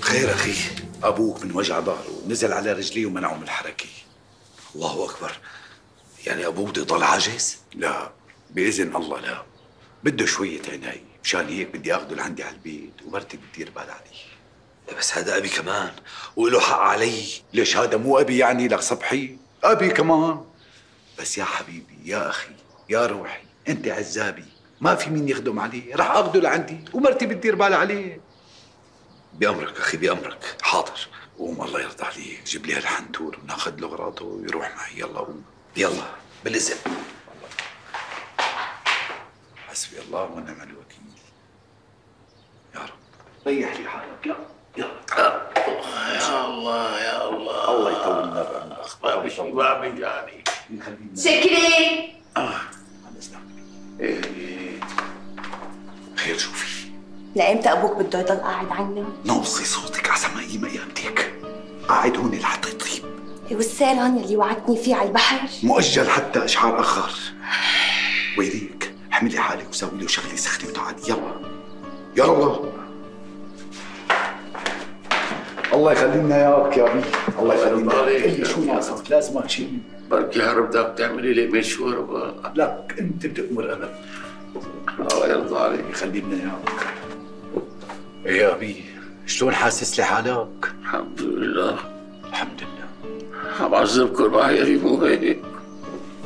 خير أخي أبوك من وجع ظهره نزل على رجليه ومنعه من الحركة. الله أكبر. يعني أبوه بده يضل عاجز لا بإذن الله لا. بده شوية عناية. مشان هيك بدي اخذه لعندي على البيت ومرتي بتدير بال عليه بس هذا أبي كمان وله حق علي. ليش هذا مو أبي يعني لك صبحي؟ أبي كمان. بس يا حبيبي يا أخي يا روحي أنت عزابي. ما في مين يخدم عليه. رح اخذه لعندي ومرتي بتدير بالها عليه. بأمرك أخي بأمرك. حاضر. قوم الله يرضى عليك. جيب لي هالحنتور وناخذ له اغراضه ويروح معي. يلا قوم. يلا. بالإذن. حسبي الله ونعم الوكيل. يا رب. ريح لي حالك. يلا. يلا. يا الله يا الله. الله يطول لنا ما بشي ما بجاني شكري. آه. على إيه. خير شوفي. لامتى أبوك بده يضل قاعد عنا؟ نوصي صوتك على سماعي ايامتك قاعد هون لحتى يطيب والسيران يلي وعدتني فيه على البحر. مؤجل حتى أشعار اخر ويليك احملي حالك وسوي له شغلة سخنة وتعالي. يلا. يلا. الله يخلي لنا اياك يا بي الله يخلي لنا عليك قل لي يا شو. ناقصك؟ لازم اشيل بركي هرب بدك تعملي لي مشوار بقى. لك أنت بتأمر أنا. الله يرضى عليك. يخلي لنا اياك يا بي شلون حاسس لي حالك؟ الحمد لله. الحمد لله. عم عذبكم معي مو هيك.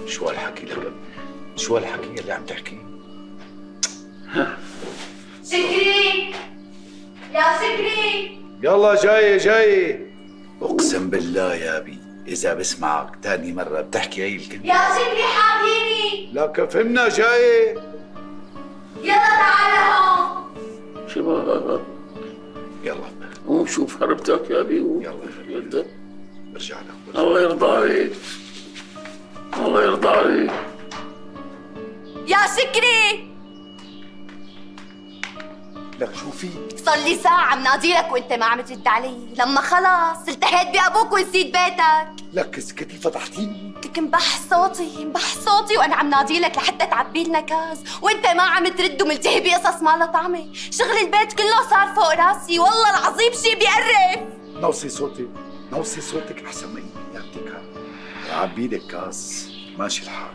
شو هالحكي لك؟ شو هالحكي اللي عم تحكيه؟ شكري يا شكري يلا جاي جاي. أقسم بالله يا بي إذا بسمعك تاني مرة بتحكي هي الكلمة. يا شكري حاضريني. لك فهمنا جاي. يلا تعال هون. شباب يلا قوم شوف هربتك يا ابي قوم. يلا. يلا. برجع لك الله يرضى عليك الله يرضى عليك يا شكري لك شو في صار لي ساعة عم ناضيلك وانت ما عم ترد علي لما خلص التهيت بابوك ونسيت بيتك لك اسكتي فتحتيني لك مبح صوتي مبح صوتي وأنا عم ناضيلك لحتى تعبي لنا كاز وأنت ما عم ترد وملتهي بقصص ما لها طعمة. شغل البيت كله صار فوق راسي. والله العظيم شي بيقرف. نوصي صوتك نوصي صوتك أحسن ما ايامتك عبي لك كاس. ماشي الحال.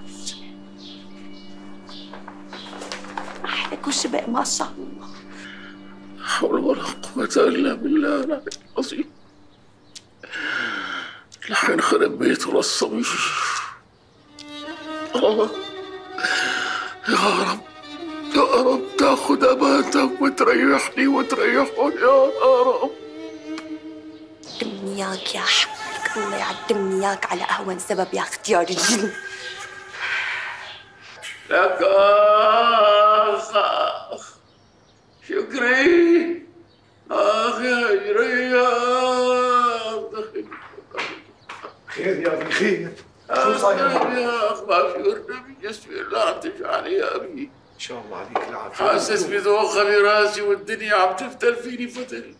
لك وشبق ما شاء الله. حول ولا قوة إلا بالله. العلي العظيم. لحين خرب بيته للصبي آه. يا رب يا رب تاخذ أمانتك وتريحني وتريحهم يا رب. يعدمني إياك يا حملك الله يعدمني إياك على أهون سبب يا اختيار الجن. لك آخ آخ شكري آخ يا جريان خير يا أبي. خير شو صاير؟ يا أخ ما في ورد بجسمي لا تجعلي يا أبي. إن شاء الله عليك العافية. حاسس بدوخة براسي والدنيا عم تفتل فيني فتل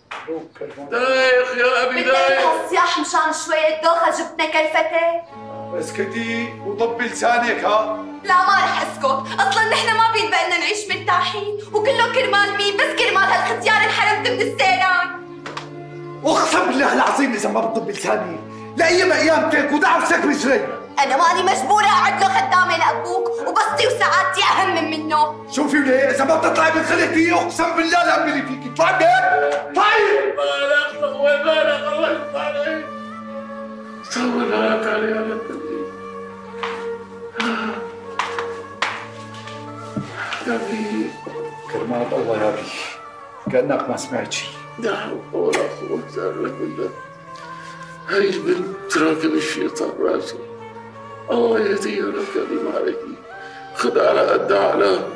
دايخ يا أبي بدك دايخ. تصيح مشان شوية دوخة جبتنا كلفتة؟ اسكتي وطبي لسانك ها؟ لا ما رح اسكت. أصلا نحن ما بينبقى لنا نعيش مرتاحين وكله كرمال مين بس كرمال هالختيار انحرمت من السيران واقسم بالله العظيم إذا ما بتطبي لساني لايام ايامتك ودعوسك رجلي أنا ماني مجبورة أقعد له خدامة لأبوك وبسطي وسعادتي أهم من منه. شوفي وليه إذا ما بتطلعي من خلقتي أقسم بالله لأملي فيكي اطلعي من هيك طيب. بالك طول بالك الله يرضى عليك طول بالك علي يا أبي كرمال الله يا بي كأنك ما سمعت شيء لا حول ولا قوة إلا بالله هاي البنت راكب الشيطان راسي الله يهديها لك بي عليك خذ على قد على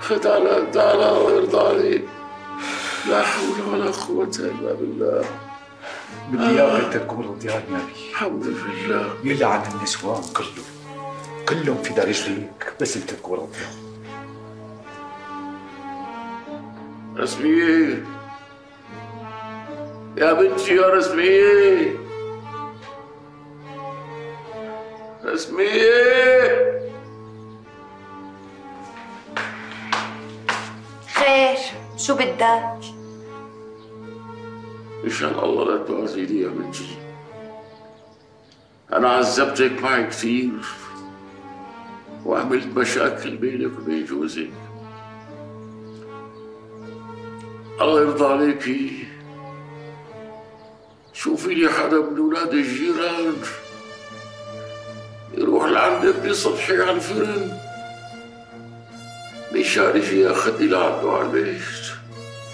خذ على قد على ويرضى عليك لا حول ولا قوة إلا بالله بدي اياك انت تكون رضيان يا بي الحمد لله يلعن النسوان كلهم كلهم في رجليك بس انت تكون رضيان رسمية يا بنتي يا رسمية رسمية خير. شو بدك؟ مشان الله لا توازيني يا بنتي. أنا عذبتك معي كثير وعملت مشاكل بينك وبين جوزك. الله يرضى عليكي. شوفي لي حدا من ولاد الجيران. يروح لعند ابني صبحي على الفرن. مشان يجي ياخذني لعنده على البيت.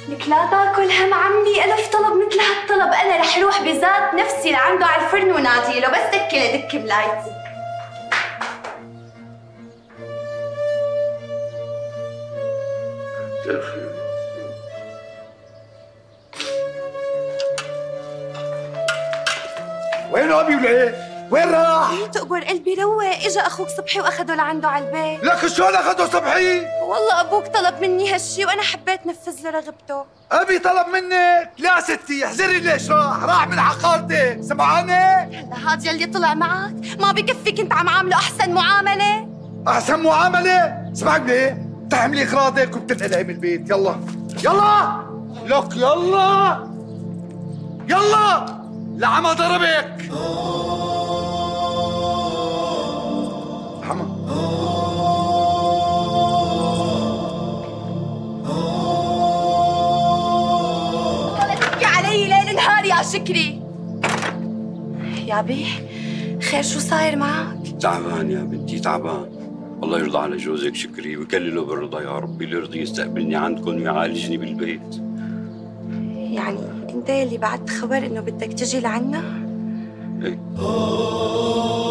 لك لا تاكل هم عمي ألف طلب مثل هالطلب. أنا رح روح بذات نفسي لعنده على الفرن ونادي له بس دك لدك بلايتي داخل وين ابي ولا إيه؟ وين راح؟ تقبر قلبي روق. إجا أخوك صبحي وأخده لعنده على البيت. لك شلون اخذوا صبحي؟ والله أبوك طلب مني هالشي وأنا حبيت نفذ له رغبته. أبي طلب منك؟ لا ستي احذري ليش راح؟ راح من عقارتك سمعاني هلا هاد يلي طلع معك. ما بكفي كنت عم عامله أحسن معاملة. أحسن معاملة؟ اسمعك ليه تحملي اغراضك وبتنقلي من البيت. يلا. يلا. لك يلا. يلا. لعما ضربك. حما تبكي علي ليل نهار يا شكري. يا بي خير شو صاير معك؟ تعبان يا بنتي تعبان. الله يرضى على جوزك شكري ويكلله بالرضا يا ربي اللي يرضي يستقبلني عندكم ويعالجني بالبيت. يعني انت اللي بعت خبر إنه بدك تجي لعنا؟ إيه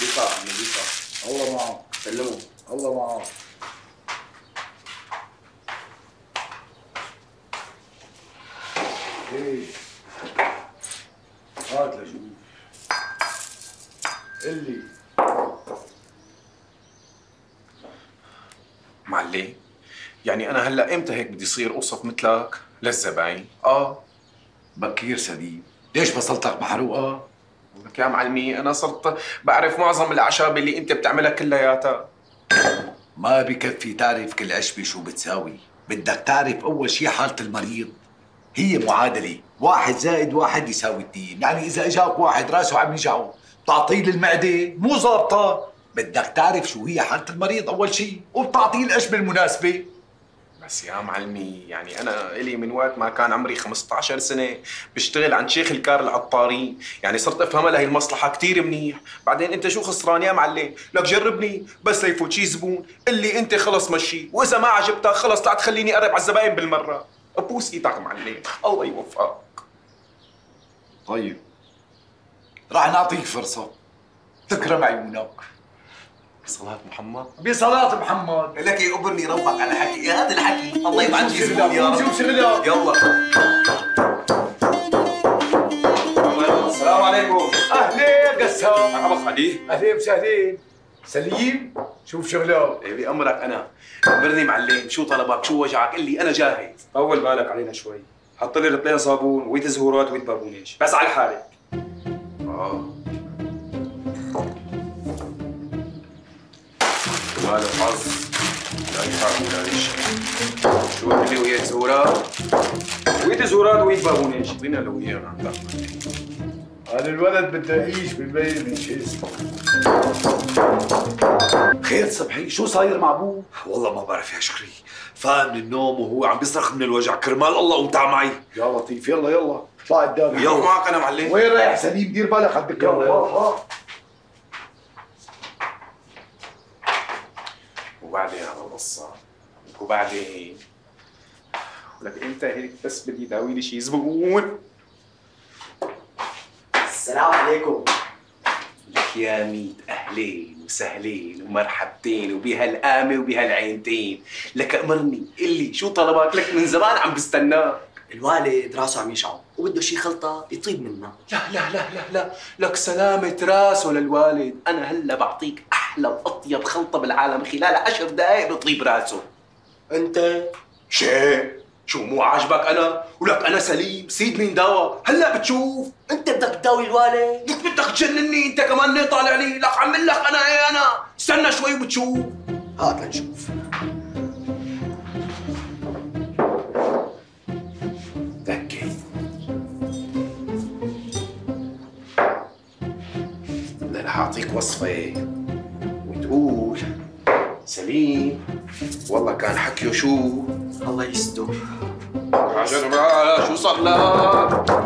بيشربوا بيطعم بيطعم الله معه. سلموا الله معه. إيه. هات لشوف. اللي معلي يعني أنا هلأ إمتى هيك بدي صير أوصف مثلك للزباين؟ آه. بكير سليم. ليش بصلتك محروقه؟ لك يا معلمي أنا صرت بعرف معظم الأعشاب اللي أنت بتعملها كلياتها. ما بكفي تعرف كل عشبة شو بتساوي. بدك تعرف أول شي حالة المريض. هي معادلة. واحد زائد واحد يساوي اثنين. يعني إذا إجاك واحد راسه عم يجعه. بتعطيه للمعدة. مو ظابطة. بدك تعرف شو هي حالة المريض أول شي. وبتعطيه العشبة المناسبة. بس يا معلمي يعني أنا إلي من وقت ما كان عمري 15 سنة بشتغل عند شيخ الكار العطارين يعني صرت افهمها لهي المصلحة كثير منيح. بعدين أنت شو خسران يا معلم؟ لك جربني بس ليفوت شي زبون. اللي أنت خلص مشي وإذا ما عجبتك خلص لا تخليني اقرب على الزباين بالمرة. أبوس إيدك معلم. الله يوفقك. طيب. راح نعطيك فرصة. تكرم عيونك. صلاة محمد. بصلاة محمد. لك يقبرني روحك على حكي. يا هذا الحكي. الله يبعد زبون يا رب يلا. السلام عليكم. أهلين قسام مرحبا خليل أهلين وسهلين. سليم. شوف شغلك. إيه بأمرك أنا. خبرني معلم. شو طلبك؟ شو وجعك؟ قل لي أنا جاهز. طول بالك علينا شوي. حط لي رطلين صابون ويت زهورات ويت بابونيش. بس على حالك. آه. ما له حظ لا يحق ولا يشقى شو قلت لي ويا زهورات ويت زهورات ويت بابونيش خذينا لو ويانا عندك هذا الولد بده يعيش بالبين من اسمه. خير صبحي شو صاير مع أبوه؟ والله ما بعرف يا شكري. فاهم من النوم وهو عم بيصرخ من الوجع. كرمال الله وتع معي. يا لطيف. يلا يلا. اطلع قدامي يلا. معك أنا معلم. وين رايح؟ سليم دير بالك على الدكان يلا، يلا. وبعدين على القصة وبعدين ولك انت هيك بس بدي داوي لي شي زبون. السلام عليكم. لك يا ميت أهلين وسهلين ومرحبتين وبهالقامة وبهالعينتين. لك أمرني قل لي شو طلبك؟ لك من زمان عم بستناك. الوالد راسه عم يشعر. وبده شي خلطة يطيب منها. لا لا لا لا لا. لك سلامة راسه للوالد. أنا هلأ بعطيك أحلى وأطيب خلطة بالعالم خلال عشر دقائق بطيب راسه. أنت؟ شي؟ شو مو عاجبك أنا؟ ولك أنا سليم سيد مين دواء هلأ بتشوف. أنت بدك تداوي الوالد بدك بدك تجنني أنت كمان ليه طالع لي لك عمل لك أنا إيه أنا؟ استنى شوي وبتشوف. هات لنشوف. أنا اعطيك وصفة. كان حكيه شو الله يستر. عجل بقى شو صار لك؟